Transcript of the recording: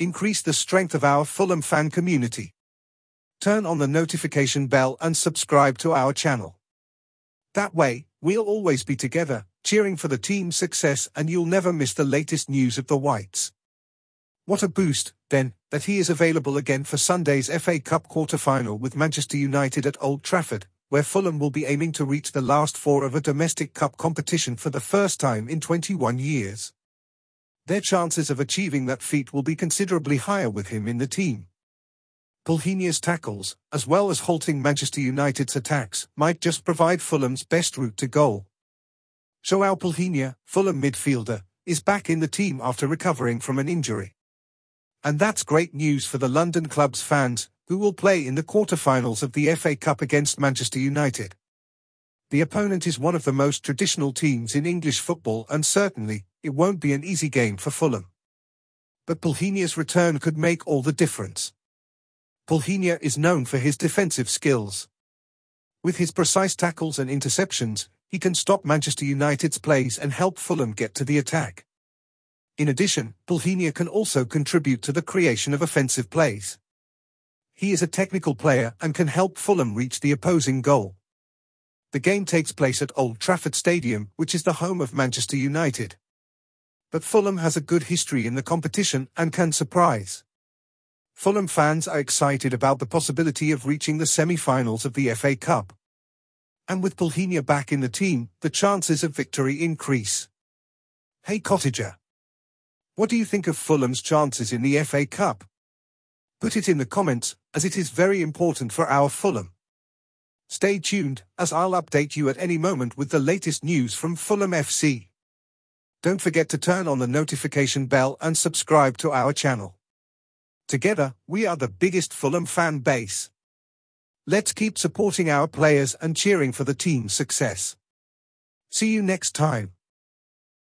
increase the strength of our Fulham fan community. Turn on the notification bell and subscribe to our channel. That way, we'll always be together, cheering for the team's success and you'll never miss the latest news of the Whites. What a boost, then, that he is available again for Sunday's FA Cup quarter-final with Manchester United at Old Trafford, where Fulham will be aiming to reach the last four of a domestic cup competition for the first time in 21 years. Their chances of achieving that feat will be considerably higher with him in the team. Palhinha's tackles, as well as halting Manchester United's attacks, might just provide Fulham's best route to goal. Joao Palhinha, Fulham midfielder, is back in the team after recovering from an injury. And that's great news for the London club's fans, who will play in the quarter-finals of the FA Cup against Manchester United. The opponent is one of the most traditional teams in English football and certainly, it won't be an easy game for Fulham. But Palhinha's return could make all the difference. Palhinha is known for his defensive skills. With his precise tackles and interceptions, he can stop Manchester United's plays and help Fulham get to the attack. In addition, Palhinha can also contribute to the creation of offensive plays. He is a technical player and can help Fulham reach the opposing goal. The game takes place at Old Trafford Stadium, which is the home of Manchester United. But Fulham has a good history in the competition and can surprise. Fulham fans are excited about the possibility of reaching the semi-finals of the FA Cup. And with Palhinha back in the team, the chances of victory increase. Hey Cottager! What do you think of Fulham's chances in the FA Cup? Put it in the comments, as it is very important for our Fulham. Stay tuned, as I'll update you at any moment with the latest news from Fulham FC. Don't forget to turn on the notification bell and subscribe to our channel. Together, we are the biggest Fulham fan base. Let's keep supporting our players and cheering for the team's success. See you next time.